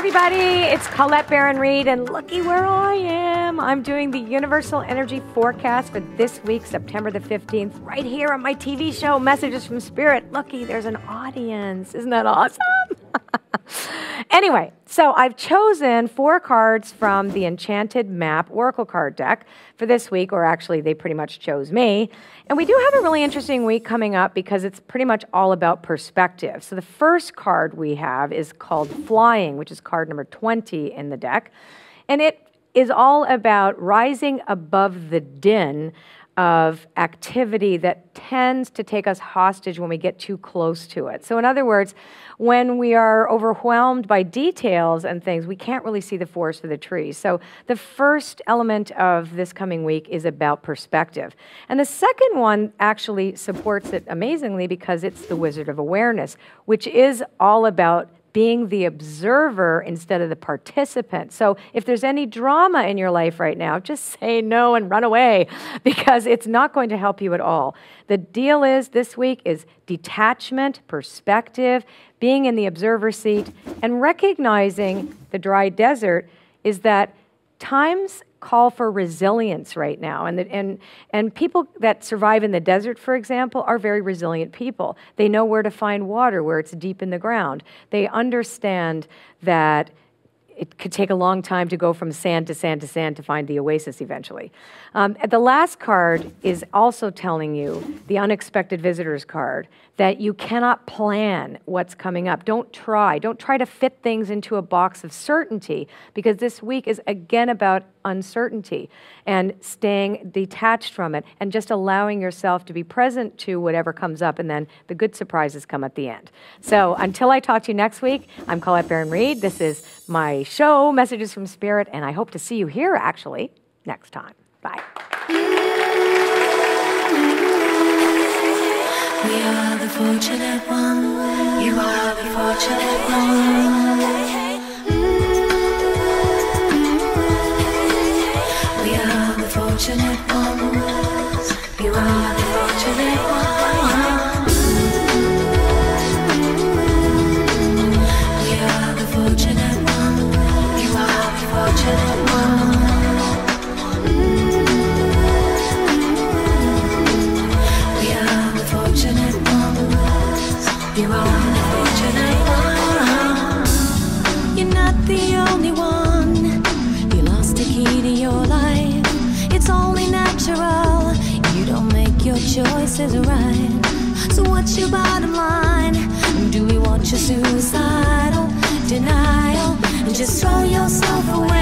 everybody. It's Colette Baron Reid, and looky where I am. I'm doing the Universal Energy Forecast for this week, September the 15th, right here on my TV show, Messages from Spirit. Looky, there's an audience. Isn't that awesome? Anyway, so I've chosen four cards from the Enchanted Map Oracle card deck for this week, or actually, they pretty much chose me. And we do have a really interesting week coming up because it's pretty much all about perspective. So the first card we have is called Flying, which is card number 20 in the deck. And it is all about rising above the din of activity that tends to take us hostage when we get too close to it. So, in other words, when we are overwhelmed by details and things, we can't really see the forest for the trees. So, the first element of this coming week is about perspective. And the second one actually supports it amazingly because it's the Wizard of Awareness, which is all about being the observer instead of the participant. So if there's any drama in your life right now, just say no and run away because it's not going to help you at all. The deal is this week is detachment, perspective, being in the observer seat, and recognizing the dry desert is that times call for resilience right now. And, the, and, and people that survive in the desert, for example, are very resilient people. They know where to find water, where it's deep in the ground. They understand that it could take a long time to go from sand to sand to sand to find the oasis eventually. Um, the last card is also telling you, the unexpected visitors card, that you cannot plan what's coming up. Don't try. Don't try to fit things into a box of certainty because this week is again about uncertainty and staying detached from it and just allowing yourself to be present to whatever comes up and then the good surprises come at the end. So until I talk to you next week, I'm Colette Baron Reid. This is my show, Messages from Spirit, and I hope to see you here actually next time. Bye. We are the fortunate ones. You are the fortunate ones. We are the fortunate ones. You are your choices right. So what's your bottom line? Do we want your suicidal denial? And just throw yourself away.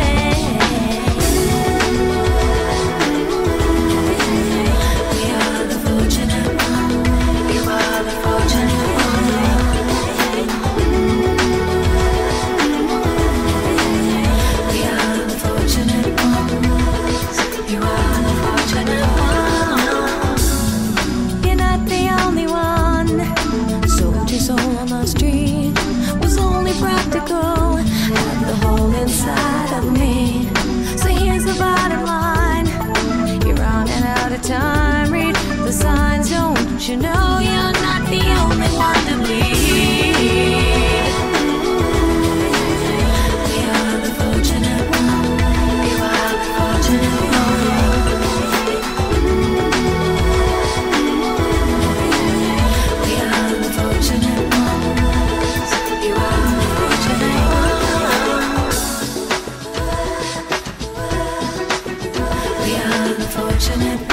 Ones.